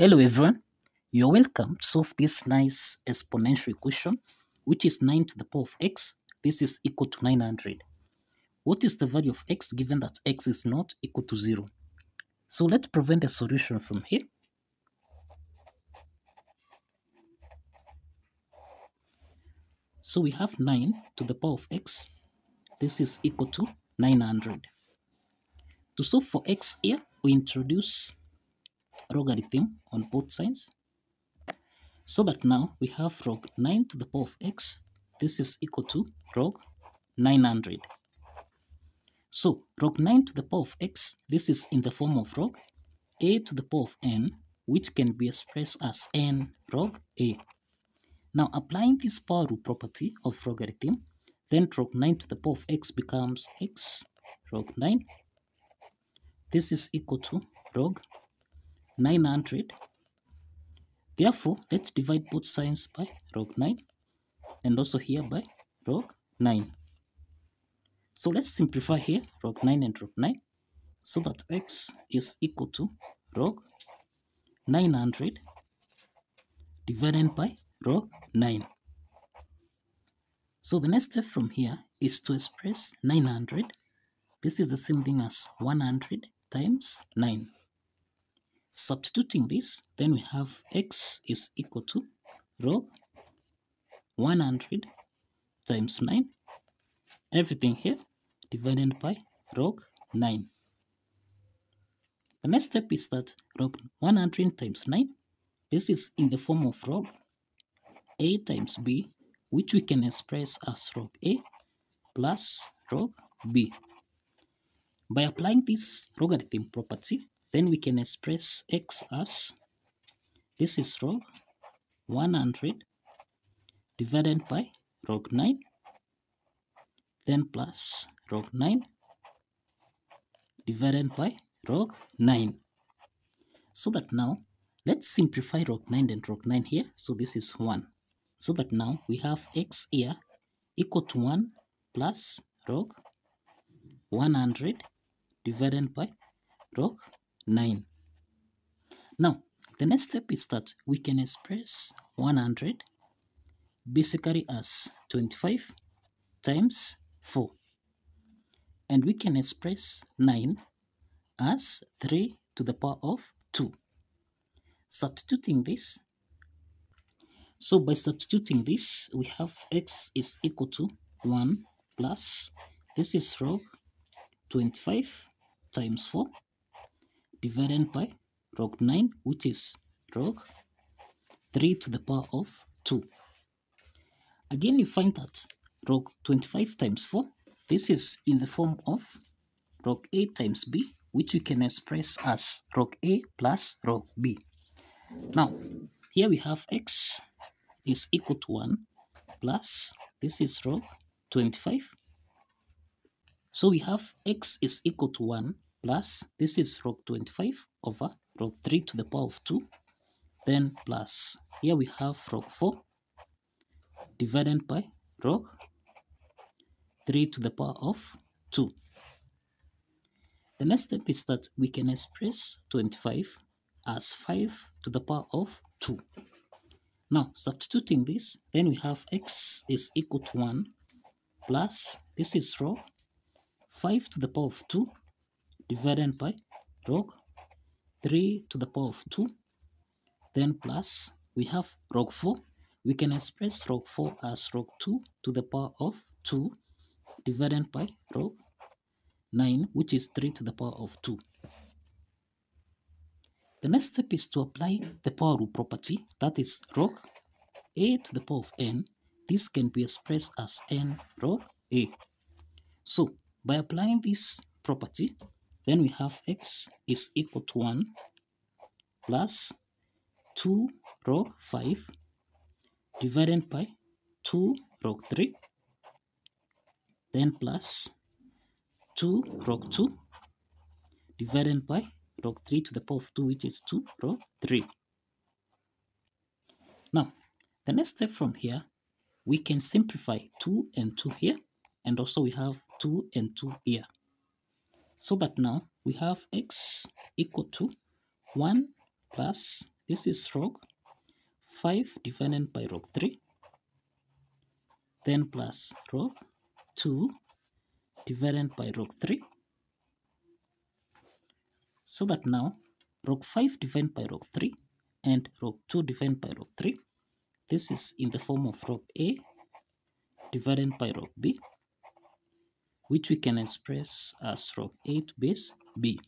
Hello everyone, you're welcome to solve this nice exponential equation which is 9 to the power of x. This is equal to 900. What is the value of x given that x is not equal to 0? So let's prevent the solution from here. So we have 9 to the power of x. This is equal to 900. To solve for x here, we introduce logarithm on both sides. So that now we have log 9 to the power of x. This is equal to log 900. So log 9 to the power of x, this is in the form of log a to the power of n, which can be expressed as n log a. Now applying this power rule property of logarithm, then log 9 to the power of x becomes x log 9. This is equal to log 900. Therefore, let's divide both sides by log 9 and also here by log 9. So let's simplify here log 9 and log 9 so that x is equal to log 900 divided by log 9. So the next step from here is to express 900. This is the same thing as 100 times 9. Substituting this, then we have x is equal to log 100 times 9. Everything here divided by log 9. The next step is that log 100 times 9, this is in the form of log a times b, which we can express as log a plus log b. By applying this logarithm property, then we can express x as this is log 100 divided by log 9 then plus log 9 divided by log 9 so that now let's simplify log 9 and log 9 here. So this is 1 so that now we have x here equal to 1 plus log 100 divided by log 9. Now, the next step is that we can express 100 basically as 25 times 4. And we can express 9 as 3 to the power of 2. Substituting this, so by substituting this, we have x is equal to 1 plus, this is log 25 times 4 divided by log 9 which is log 3 to the power of 2. Again you find that log 25 times 4 this is in the form of log a times b which we can express as log a plus log b. Now here we have x is equal to 1 plus this is log 25. So we have x is equal to 1 plus this is log 25 over log 3 to the power of 2 then plus. Here we have log 4 divided by log 3 to the power of 2 the next step is that we can express 25 as 5 to the power of 2 now substituting this then we have x is equal to 1 plus this is log 5 to the power of 2 divided by log 3 to the power of 2 then plus we have log 4 we can express log 4 as log 2 to the power of 2 divided by log 9 which is 3 to the power of 2 the next step is to apply the power rule property that is log a to the power of n. This can be expressed as n log a. So by applying this property then we have x is equal to 1 plus 2 log 5 divided by 2 log 3 then plus 2 log 2 divided by log 3 to the power of 2 which is 2 log 3. Now the next step from here we can simplify 2 and 2 here and also we have 2 and 2 here. So that now we have x equal to 1 plus this is log 5 divided by log 3 then plus log 2 divided by log 3 so that now log 5 divided by log 3 and log 2 divided by log 3 this is in the form of log a divided by log b which we can express as log a to base b.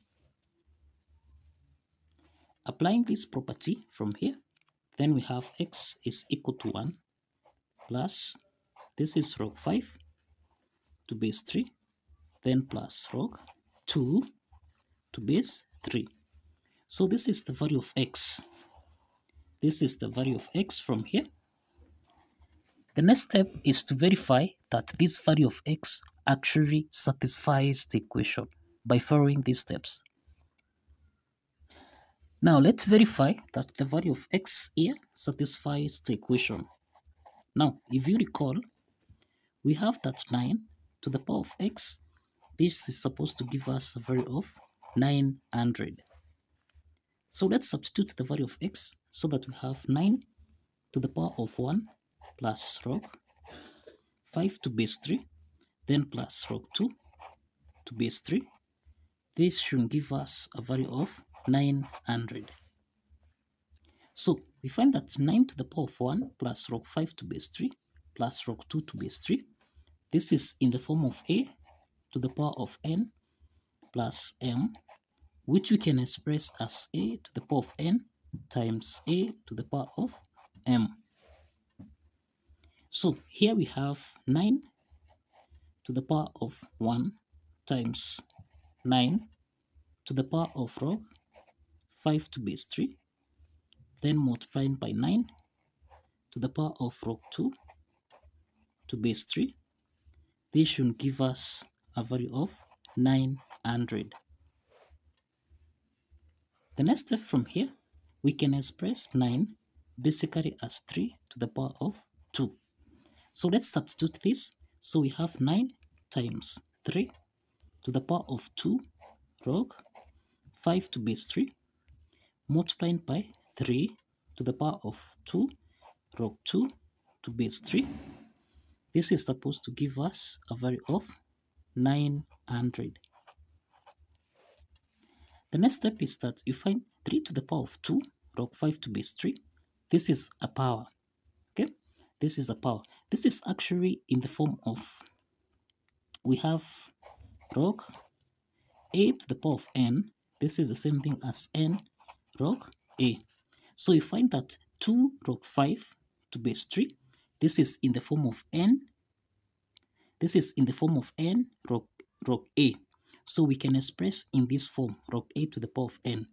Applying this property from here, then we have x is equal to 1 plus, this is log 5 to base 3, then plus log 2 to base 3. So this is the value of x. This is the value of x from here. The next step is to verify that this value of x actually satisfies the equation by following these steps. Now let's verify that the value of x here satisfies the equation. Now, if you recall, we have that 9 to the power of x. This is supposed to give us a value of 900. So let's substitute the value of x so that we have 9 to the power of 1 plus log 5 to base 3 then plus log 2 to base 3. This should give us a value of 900. So we find that 9 to the power of 1 plus log 5 to base 3 plus log 2 to base 3. This is in the form of a to the power of n plus m, which we can express as a to the power of n times a to the power of m. So here we have 9 to the power of 1 times 9 to the power of log 5 to base 3 then multiplying by 9 to the power of log 2 to base 3 this should give us a value of 900 the next step from here we can express 9 basically as 3 to the power of 2 so let's substitute this so we have 9 times 3 to the power of 2 log 5 to base 3 multiplying by 3 to the power of 2 log 2 to base 3. This is supposed to give us a value of 900. The next step is that you find 3 to the power of 2 log 5 to base 3. This is a power. Okay, this is a power. This is actually in the form of we have log a to the power of n. This is the same thing as n log a. So you find that 2 log 5 to base 3. This is in the form of n. This is in the form of n log, log a. So we can express in this form log a to the power of n.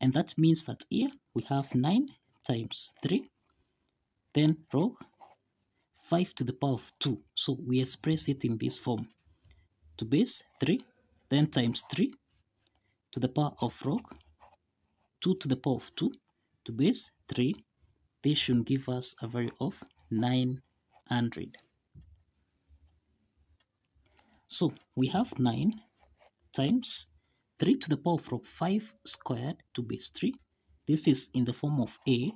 And that means that here we have 9 times 3. Then log 5 to the power of 2. So we express it in this form. To base 3, then times 3 to the power of log 2 to the power of 2 to base 3. This should give us a value of 900. So we have 9 times 3 to the power of log 5 squared to base 3. This is in the form of a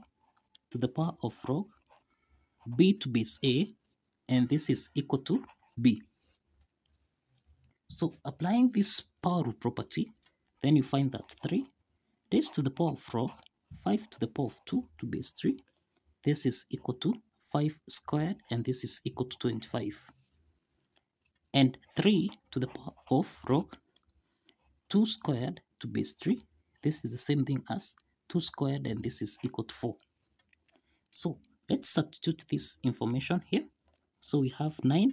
to the power of log b to base a and this is equal to b. So applying this power rule property, then you find that 3 raised to the power of log 5 to the power of 2 to base 3. This is equal to 5 squared and this is equal to 25. And 3 to the power of log 2 squared to base 3. This is the same thing as 2 squared and this is equal to 4. So let's substitute this information here. So we have 9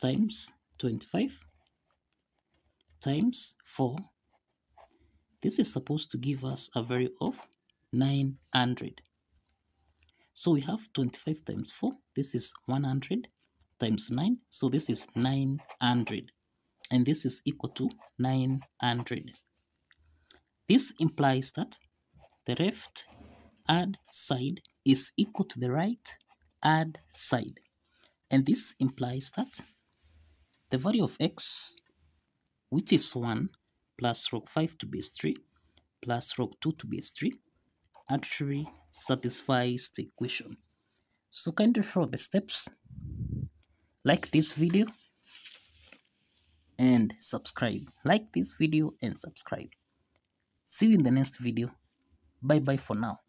times 25 times 4. This is supposed to give us a value of 900. So we have 25 times 4. This is 100 times 9. So this is 900. And this is equal to 900. This implies that the left add side is equal to the right hand side. And this implies that the value of x, which is 1 plus log 5 to base 3 plus log 2 to base 3, actually satisfies the equation. So kindly follow the steps, like this video and subscribe. Like this video and subscribe. See you in the next video. Bye bye for now.